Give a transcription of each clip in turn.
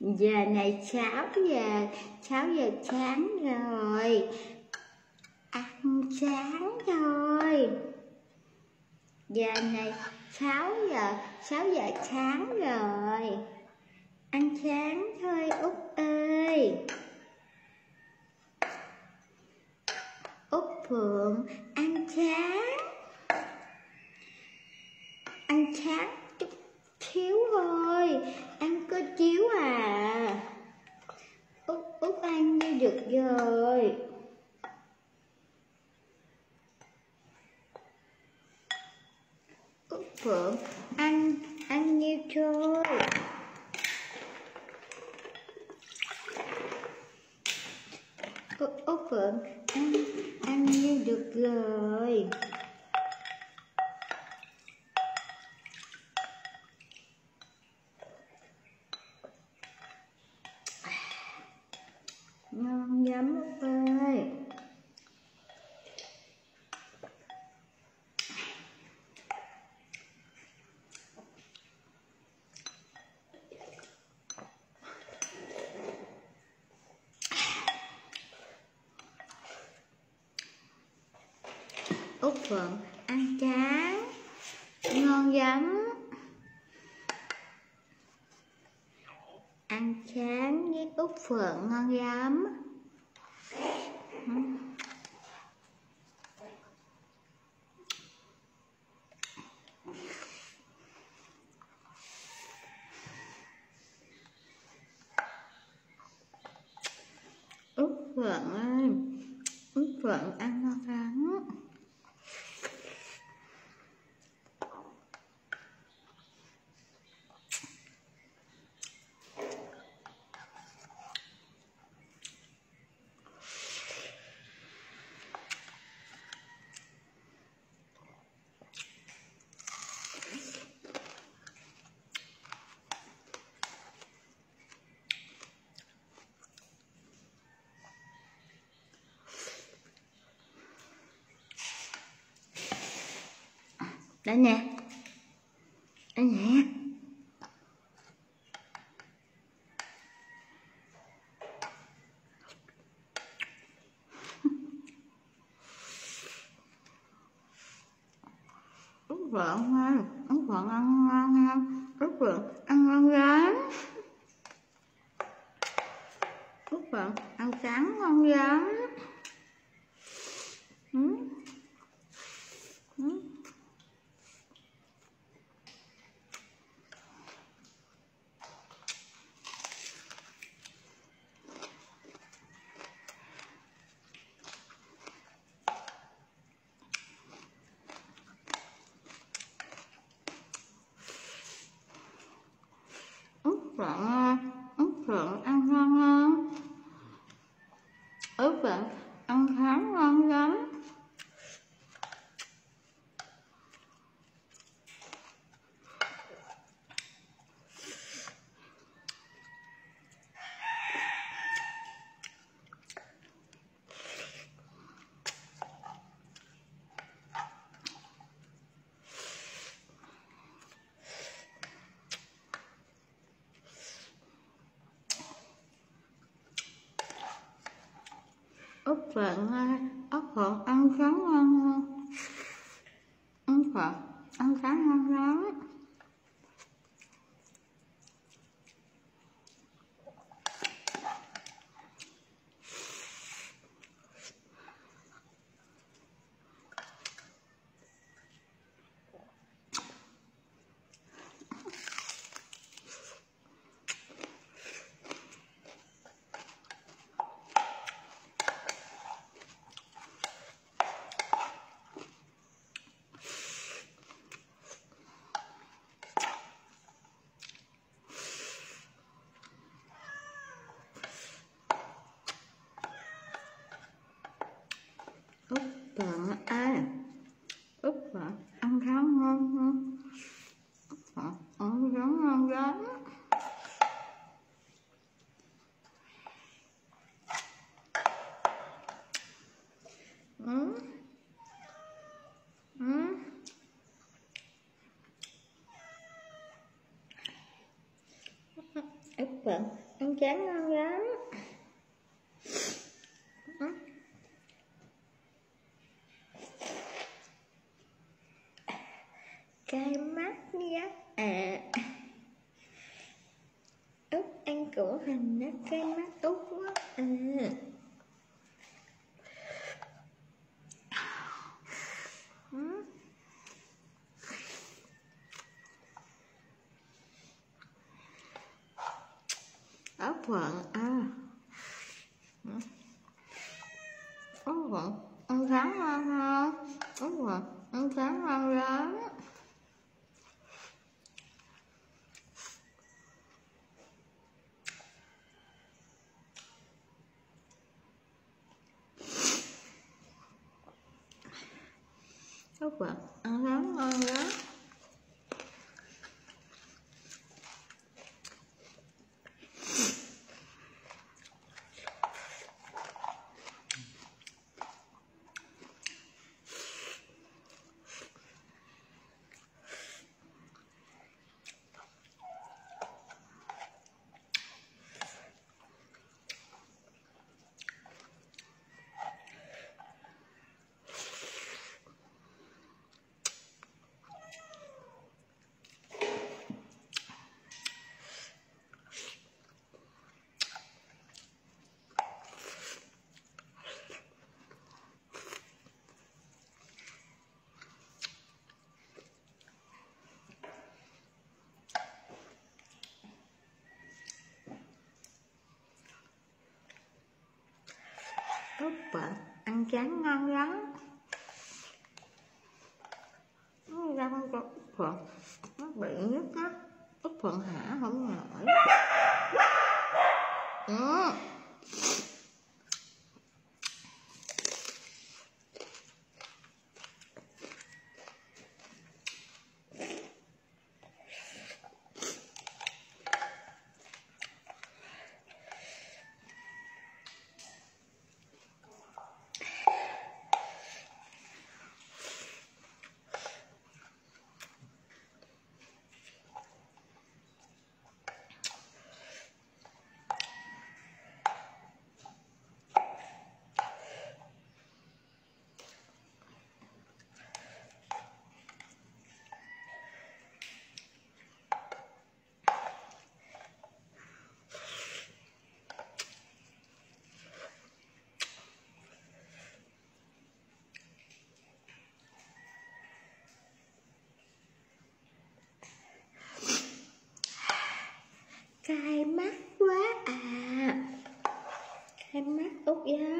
giờ này 6 giờ 6 giờ sáng rồi. Ăn sáng rồi. Giờ này 6 giờ 6 giờ sáng rồi. Ăn sáng thôi, út ơi. Út phượng ăn sáng ăn sáng chút xíu thôi ăn có chiếu à út út ăn như được rồi út phượng. Ăn ăn nhiêu chơi út út phượng ăn ăn nhiêu được rồi ngon lắm út ơi út phượng. Ăn chán ngon lắm. Ăn chán với út phượng ngon lắm Ừ. út phượng ơi út phượng ăn ngon lắm đây nè đây nè út phượng ngon út phượng ăn ngon ha út phượng ăn ngon lắm. Út phượng ăn sáng ngon lắm. Ừ. út phượng ơi, út phượng ăn ngon không út phượng ăn sáng ngon lắm ốc phượng ốc út phượng ăn sáng ngon không út phượng ăn sáng ngon lắm út phượng ơi út phượng ăn sáng ngon không út phượng ăn sáng ngon lắm ừ. Ừ ấp phượng ăn chán ngon lắm cay mắt nhá à út ăn củ hành nó cay mắt út quá à ốc phượng à ốc phượng ăn sáng ngon không ốc phượng ăn sáng ngon lắm ốc phượng ăn sáng ngon lắm út phượng ăn chán ngon lắm. Ra con cho út phượng nó bị nhất á. Út phượng hả? Không nổi. Cay mắt quá à. Cay mắt út giá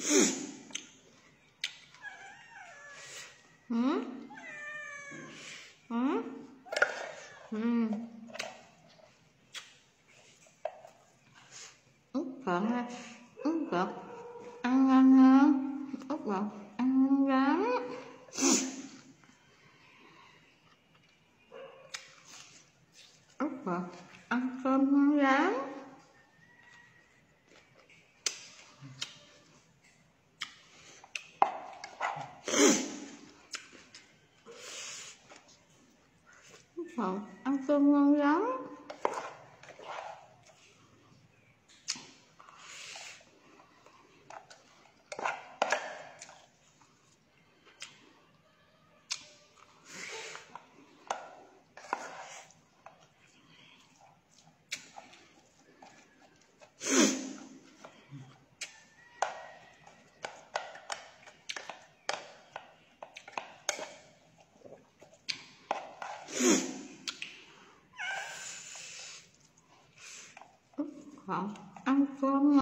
út vợ ha út vợ ăn ngon hơn út vợ ăn ngon út vợ ăn cơm ngon lắm Phật ăn cơm ngon lắm. Phượng ăn cơm